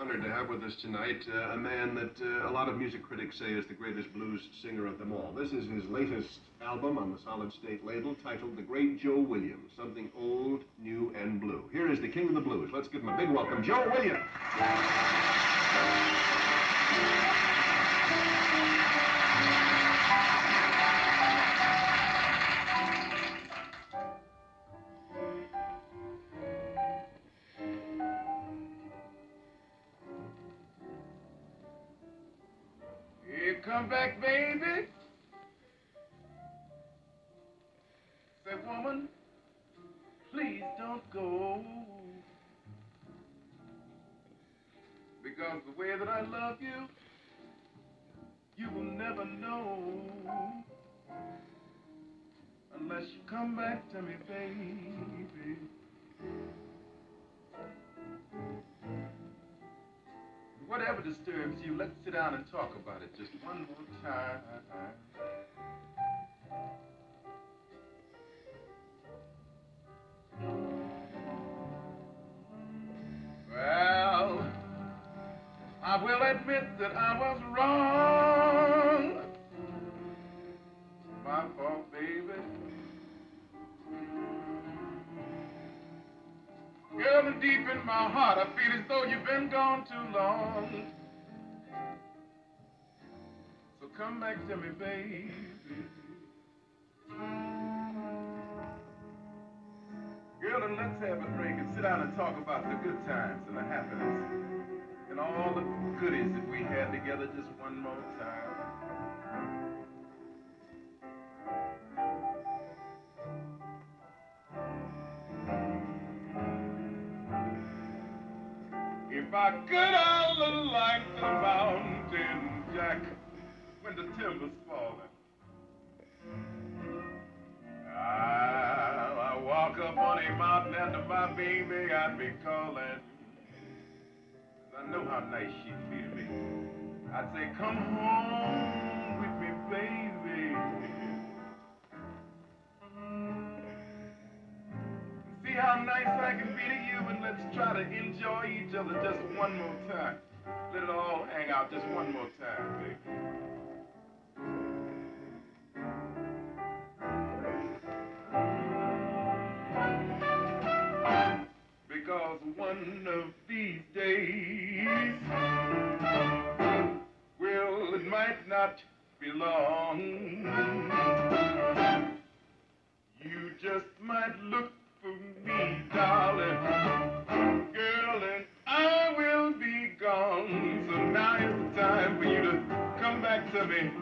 Honored to have with us tonight uh, a man that uh, a lot of music critics say is the greatest blues singer of them all. This is his latest album on the Solid State label titled The Great Joe Williams, something old, new, and blue. Here is the king of the blues. Let's give him a big welcome, Joe Williams. Come back, baby. Say, woman, please don't go. Because the way that I love you, you will never know. Unless you come back to me, baby. Whatever disturbs you, let's sit down and talk about it just one more time. Well, I will admit that I was wrong. Girl, deep in my heart, I feel as though you've been gone too long. So come back to me, baby. Girl, and let's have a drink and sit down and talk about the good times and the happiness and all the goodies that we had together just one more time. If I could all like the mountain jack when the timber's falling. I, I walk up on a mountain to my baby I'd be calling. I know how nice she'd be to me. I'd say, come home how nice I can be to you, and let's try to enjoy each other just one more time. Let it all hang out just one more time, baby. Because one of these days, well, it might not be long. You just might look come